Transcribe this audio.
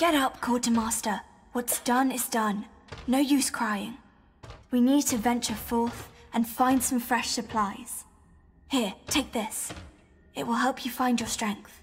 Get up, Quartermaster. What's done is done. No use crying. We need to venture forth and find some fresh supplies. Here, take this. It will help you find your strength.